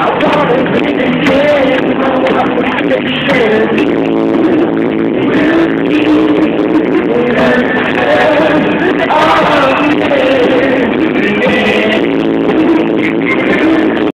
I wanna be the again. I wanna be the With.